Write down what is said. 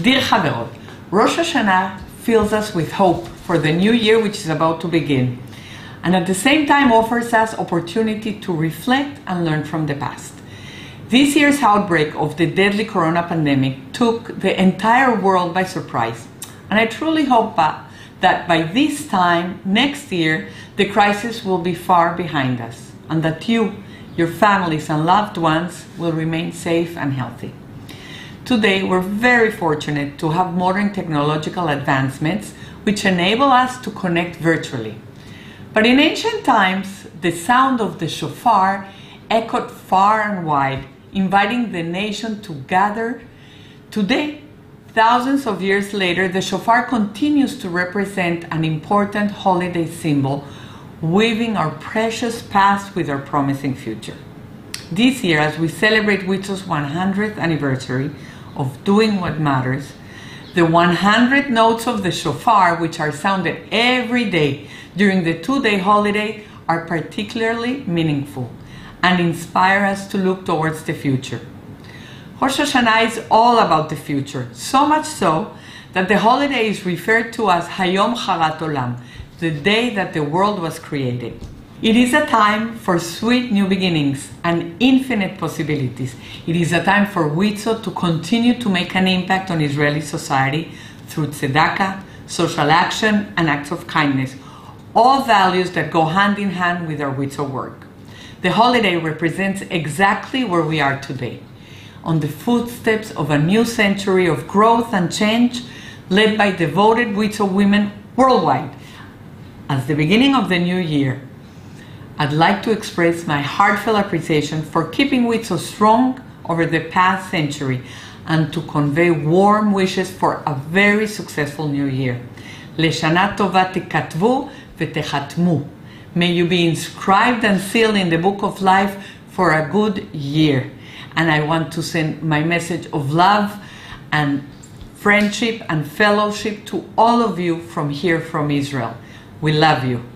Dear Haverot, Rosh Hashanah fills us with hope for the new year which is about to begin, and at the same time offers us opportunity to reflect and learn from the past. This year's outbreak of the deadly corona pandemic took the entire world by surprise, and I truly hope that by this time next year the crisis will be far behind us, and that you, your families, and loved ones will remain safe and healthy. Today, we're very fortunate to have modern technological advancements which enable us to connect virtually. But in ancient times, the sound of the shofar echoed far and wide, inviting the nation to gather. Today, thousands of years later, the shofar continues to represent an important holiday symbol, weaving our precious past with our promising future. This year, as we celebrate WIZO's 100th anniversary, of doing what matters, the 100 notes of the shofar, which are sounded every day during the two day holiday, are particularly meaningful and inspire us to look towards the future. Rosh Hashanah is all about the future, so much so that the holiday is referred to as Hayom Harat Olam, the day that the world was created. It is a time for sweet new beginnings and infinite possibilities. It is a time for WIZO to continue to make an impact on Israeli society through tzedakah, social action, and acts of kindness, all values that go hand in hand with our WIZO work. The holiday represents exactly where we are today, on the footsteps of a new century of growth and change led by devoted WIZO women worldwide. As the beginning of the new year, I'd like to express my heartfelt appreciation for keeping WIZO strong over the past century and to convey warm wishes for a very successful new year. לשנה vati תכתבו vetechatmu. May you be inscribed and sealed in the book of life for a good year. And I want to send my message of love and friendship and fellowship to all of you from here from Israel. We love you.